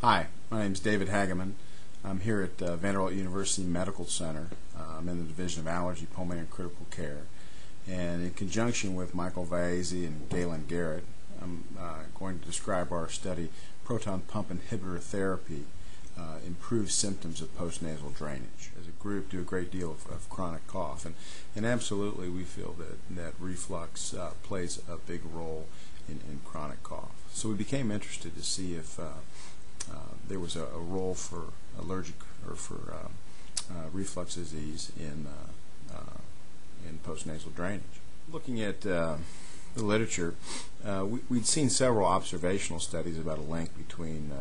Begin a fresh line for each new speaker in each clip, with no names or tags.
Hi, my name is David Hagaman. I'm here at uh, Vanderbilt University Medical Center. Uh, I'm in the Division of Allergy, Pulmonary, and Critical Care. And in conjunction with Michael Vaezi and Gaelyn Garrett, I'm uh, going to describe our study, Proton Pump Inhibitor Therapy, uh, improves symptoms of postnasal drainage. As a group, do a great deal of, of chronic cough. And, and absolutely, we feel that, that reflux uh, plays a big role in, in chronic cough. So we became interested to see if uh, there was a, a, role for allergic or for uh, uh, reflux disease in in postnasal drainage. Looking at the literature, we, would seen several observational studies about a link between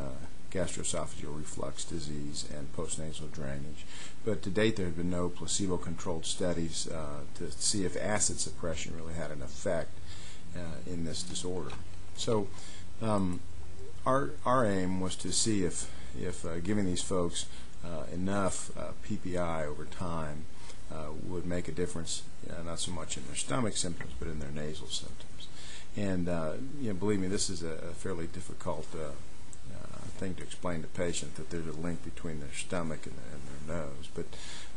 gastroesophageal reflux disease and postnasal drainage. But to date, there have been no placebo controlled studies uh, to see if acid suppression really had an effect uh, in this disorder. So, um, our, our aim was to see if, if uh, giving these folks uh, enough uh, PPI over time uh, would make a difference, uh, not so much in their stomach symptoms, but in their nasal symptoms. And you know, believe me, this is a, a fairly difficult thing to explain to patients that there's a link between their stomach and, and their nose. But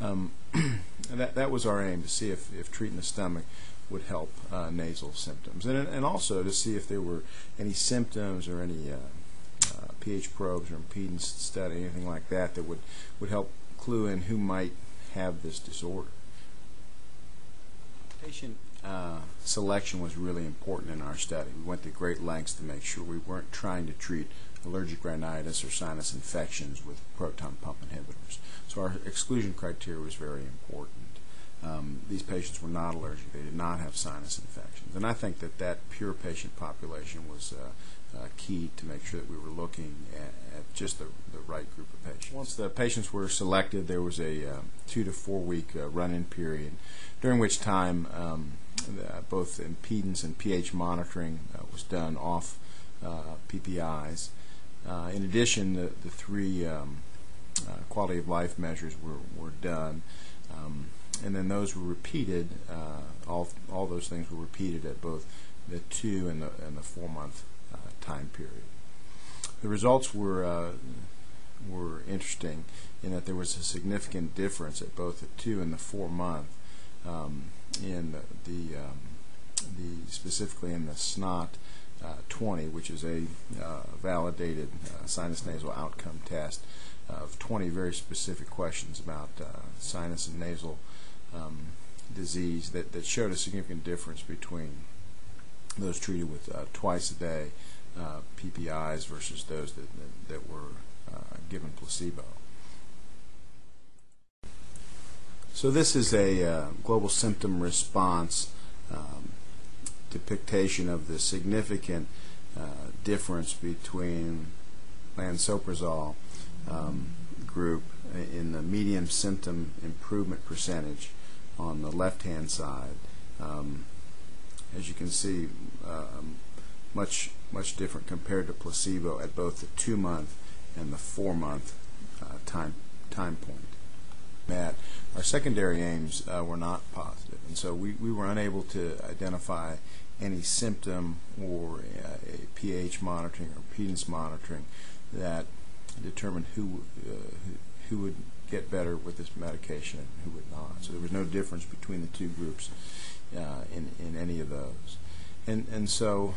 um, that, that was our aim to see if, if treating the stomach would help uh, nasal symptoms, and, and also to see if there were any symptoms or any uh, pH probes or impedance study, anything like that, that would, would help clue in who might have this disorder. Patient uh, selection was really important in our study. We went to great lengths to make sure we weren't trying to treat allergic rhinitis or sinus infections with proton pump inhibitors. So our exclusion criteria was very important. Um, these patients were not allergic. They did not have sinus infections. And I think that that pure patient population was uh, uh, key to make sure that we were looking at, at just the, the, right group of patients. Once the patients were selected, there was a uh, two to four week uh, run-in period, during which time um, the, both impedance and pH monitoring uh, was done off uh, PPIs. Uh, in addition, the, the three um, quality of life measures were, were done. Um, and then those were repeated. all all those things were repeated at both the two and the and the four month uh, time period. The results were uh, were interesting in that there was a significant difference at both the two and the four month um, in the, the, um, the, specifically in the SNOT uh, 20, which is a uh, validated uh, sinus nasal outcome test of 20 very specific questions about uh, sinus and nasal um, disease that, that showed a significant difference between those treated with uh, twice a day uh, PPIs versus those that, that, that were uh, given placebo. So this is a uh, global symptom response um, depiction of the significant uh, difference between lansoprazole um, group in the medium symptom improvement percentage on the left-hand side. Um, as you can see, um, much much different compared to placebo at both the two month and the four month uh, time time point. That our secondary aims uh, were not positive, and so we, we were unable to identify any symptom or uh, a pH monitoring or impedance monitoring that determined who, uh, who who would get better with this medication and who would not. So there was no difference between the two groups uh, in, in any of those. And, and so,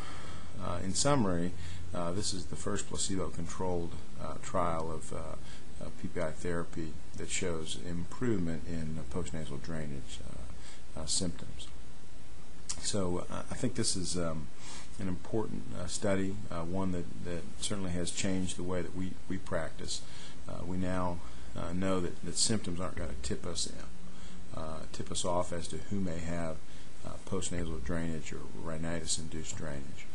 uh, in summary, uh, this is the first placebo-controlled uh, trial of uh, PPI therapy that shows improvement in postnasal drainage uh, symptoms. So I think this is um, an important study, one that, that certainly has changed the way that we, we practice. we now know that, that symptoms aren't going to tip us in, tip us off as to who may have uh, postnasal drainage or rhinitis-induced drainage.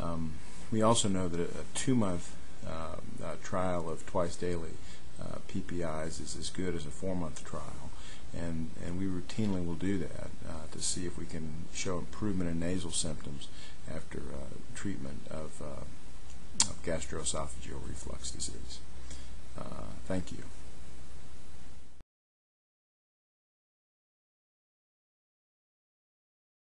Um, we also know that a, a two-month uh, uh, trial of twice daily uh, PPIs is as good as a four-month trial, and and we routinely will do that uh, to see if we can show improvement in nasal symptoms after uh, treatment of, of gastroesophageal reflux disease. thank you.